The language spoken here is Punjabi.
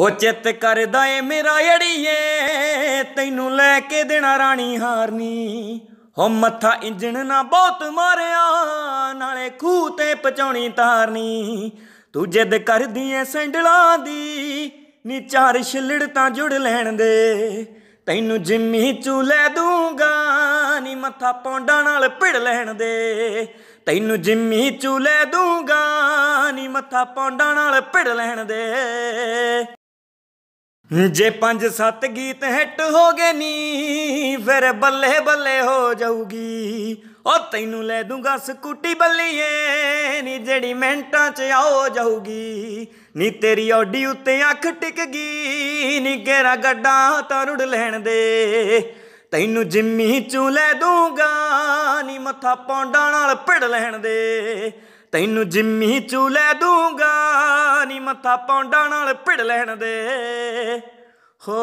ਹੋ ਚਿੱਤ ਕਰਦਾ ਏ ਮੇਰਾ ਅੜੀਏ, ਤੈਨੂੰ ਲੈ ਕੇ ਦੇਣਾ ਰਾਣੀ ਹਾਰਨੀ। ਹੋ ਮੱਥਾ ਇੰਜਣ ਨਾ ਬਹੁਤ ਮਾਰਿਆ, ਨਾਲੇ ਖੂਹ ਤੇ ਪਚਾਉਣੀ ਤਾਰਨੀ। ਤੂੰ ਜਿੱਦ ਕਰਦੀ ਐ ਸੈਂਡਲਾਂ ਦੀ, ਨੀ ਚਾਰ ਛਿਲੜ ਤਾਂ ਜੁੜ ਲੈਣ ਦੇ। ਤੈਨੂੰ ਜਿੰਮੀ ਚੂ ਲੈ ਦੂੰਗਾ, ਨੀ ਮੱਥਾ ਪੌਂਡਾਂ ਨਾਲ ਭਿੜ ਲੈਣ ਦੇ। ਤੈਨੂੰ ਜਿੰਮੀ ਚੂ ਲੈ ਦੂੰਗਾ, ਨੀ ਮੱਥਾ ਪੌਂਡਾਂ ਨਾਲ ਭਿੜ ਲੈਣ ਦੇ। ਜੇ ਪੰਜ ਸੱਤ ਗੀਤ ਹਿੱਟ ਹੋ ਗਏ ਨੀ, ਫਿਰ ਬੱਲੇ ਬੱਲੇ ਹੋ ਜਾਊਗੀ। ਉਹ ਤੈਨੂੰ ਲੈ ਦੂੰਗਾ ਸਕੂਟੀ ਬੱਲੀਏ, ਨੀ ਜਿਹੜੀ ਮਿੰਟਾਂ 'ਚ ਆਉ ਜਾਊਗੀ। ਨੀ ਤੇਰੀ ਓਡੀ ਉੱਤੇ ਅੱਖ ਟਿਕ ਗਈ ਨੀ ਗੇਰਾ ਗੱਡਾ ਤਾਂ ਰੁੜ ਲੈਣ ਦੇ। ਤੈਨੂੰ ਜਿੰਮੀ ਚੋਂ ਲੈ ਦੂੰਗਾ, ਨੀ ਮੱਥਾ ਪੌਂਡਾਂ ਨਾਲ ਭਿੜ ਲੈਣ ਦੇ। ਤੈਨੂੰ ਜਿੰਮੀ ਚੂ ਲੈ ਦੂੰਗਾ ਨੀ ਮੱਥਾ ਪੌਂਡਾਂ ਨਾਲ ਭਿੜ ਲੈਣ ਦੇ। ਹੋ